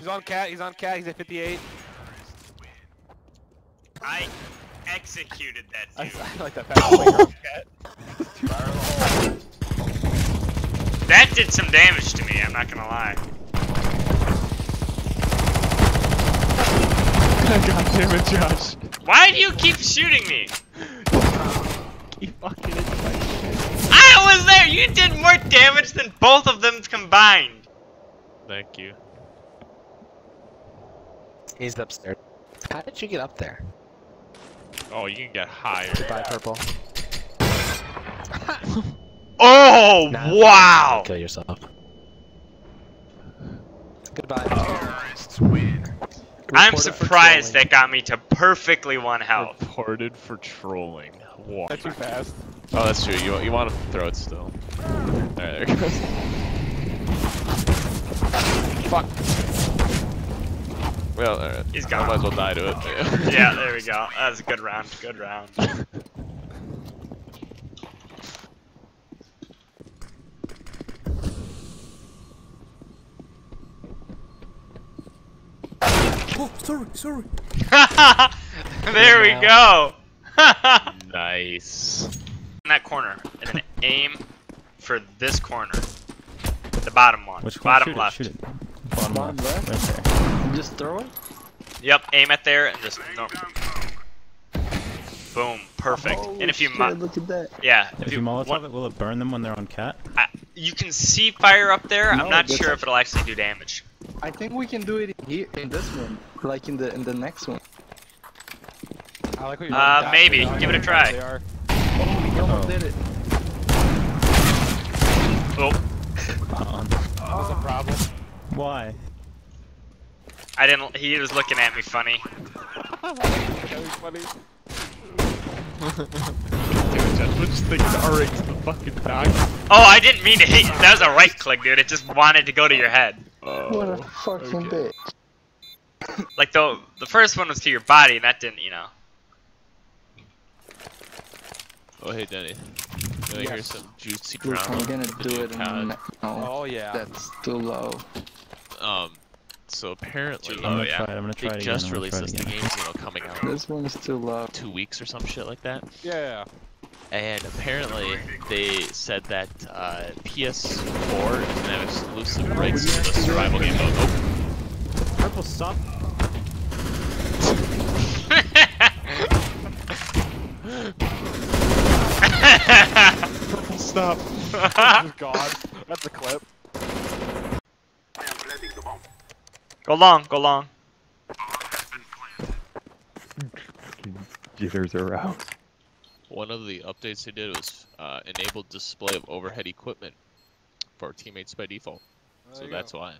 He's on cat. He's on cat. He's at 58. I executed that I, dude. I like that fast finger on cat. That did some damage to me, I'm not gonna lie. God damn it, Josh. Why do you keep shooting me? Keep fucking into my shit. I was there! You did more damage than both of them combined! Thank you. He's upstairs. How did you get up there? Oh, you can get higher. Goodbye, purple. Oh, Nah, wow! Kill yourself. Goodbye. I'm surprised that got me to perfectly one health. Reported for trolling. Wow. That's too fast. Oh, that's true. You you want to throw it still. Alright, there it goes. Fuck. Well, alright. He's I gone. might as well die to it. Yeah, there we go. That was a good round. Good round. Oh, sorry, sorry. there we go. nice. In that corner, and then aim for this corner. The bottom one. Which one? bottom shoot left. It, shoot it. Bottom, Bottom left. left? Right there. Just throw it? Yep, aim at there and just no. Boom, perfect. Holy and if you shit, look at that. yeah, If you Molotov one- it, will it burn them when they're on cat? I, you can see fire up there. No, I'm not sure if it'll actually do damage. I think we can do it here in this one, like in the in the next one. I like what you're Uh, maybe. Give it a try. They are. Oh, we almost Oh. did it. Why? I didn't. He was looking at me funny. that was funny. Dude, we're just thinking RX the fucking knock. Oh, I didn't mean to hit. you. That was a right click, dude. It just wanted to go to your head. Oh, What a fucking okay. bitch. Like the the first one was to your body, and that didn't, you know. Oh, hey, Denny. Yes. Here's some juicy Dude. I'm gonna do it in COD. No, Oh yeah. that's too low. Um, so apparently, Too I'm gonna yeah. try it. I'm gonna they try it again. just I'm gonna released try this. it The again. game's, you know, coming out This one is too low. two weeks or some shit like that. Yeah. And apparently, they said that uh, PS4 is gonna have exclusive rights to the survival game mode. Oh, Purple, stop. Purple stop. oh god. That's a clip. Go long, go long. Jitters are out. one of the updates they did was uh, enabled display of overhead equipment for teammates by default. so that's why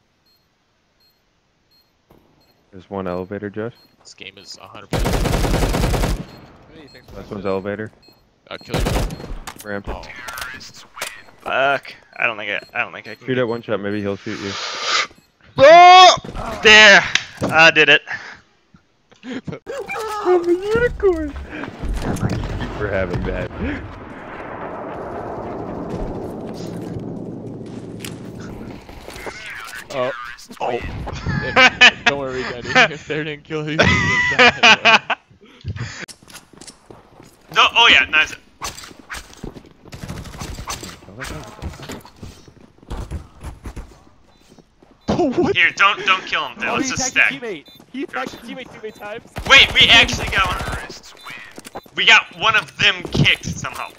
There's one elevator, Josh. this game is 100%. Last one's elevator. Uh, killer. Ramp. Oh, Fuck. I don't think I. I don't think I can. Shoot at one shot, maybe he'll shoot you. Oh! There. I did it. I'm a unicorn! For having that. oh, oh. Don't worry, Daddy. If they didn't kill you, you would die. no. Oh yeah. Nice. Oh, Here, don't don't kill him. Though. Oh, Let's just stack. teammate. He attacked a teammate too many times. Wait, we actually got one. We got one of them kicked somehow.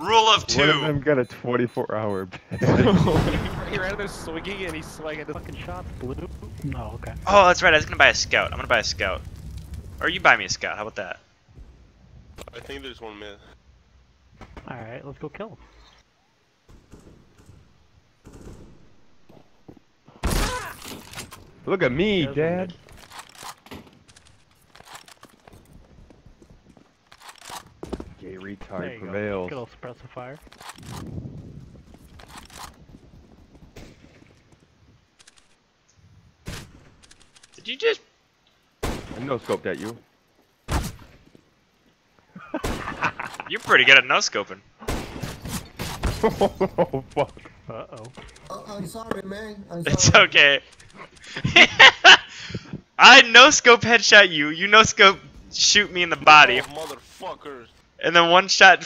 Rule of two. One of them got a 24 hour ban. He ran there swinging and he swung into Fucking shot blue. No, okay. Oh, that's right. I was gonna buy a scout. I'm gonna buy a scout. Or you buy me a scout. How about that? I think there's one mid. Alright, let's go kill him. Look at me, Dad. Gay There retard you go. prevails. Good old suppressive fire. Did you just? I no scoped at you. You're pretty good at no scoping. oh fuck. Uh oh. Uh, I'm sorry, man. I'm It's okay. I no scope headshot you. You no scope shoot me in the body, Oh, motherfuckers. and then one shot.